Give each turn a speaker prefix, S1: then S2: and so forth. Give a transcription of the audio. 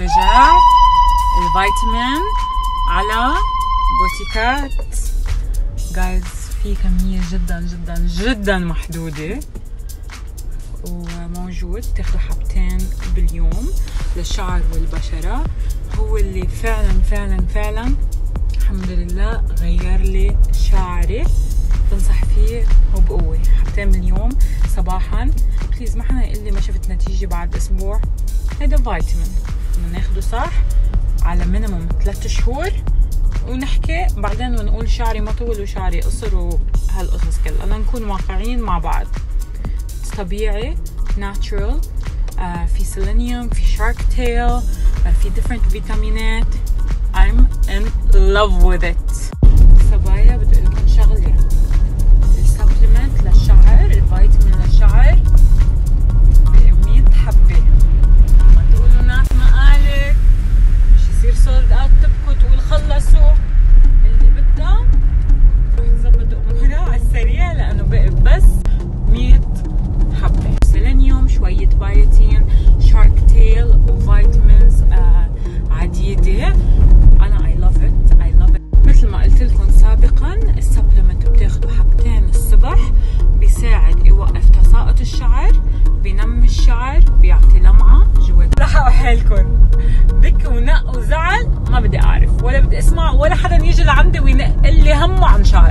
S1: رجع الفيتامين على بوتيكات. جايز في كمية جدا جدا جدا محدودة. وموجود تاخذوا حبتين باليوم للشعر والبشرة. هو اللي فعلا فعلا فعلا الحمد لله غير لي شعري. بنصح فيه وبقوة حبتين باليوم صباحا. please ما حدا يقول لي ما شفت نتيجة بعد أسبوع. هيدا فيتامين. بدنا ناخده صح على minimum ثلاث شهور ونحكي بعدين ونقول شعري ما طول وشعري قصر وهالقصص كلها. لنكون واقعيين مع بعض. طبيعي natural آه في سيلينيوم في shark tail آه في different فيتامينات I'm in love with it. حالكم بك ونق وزعل ما بدي أعرف. ولا بدي أسمع ولا حدا يجي لعندي وينق لي همه عن لله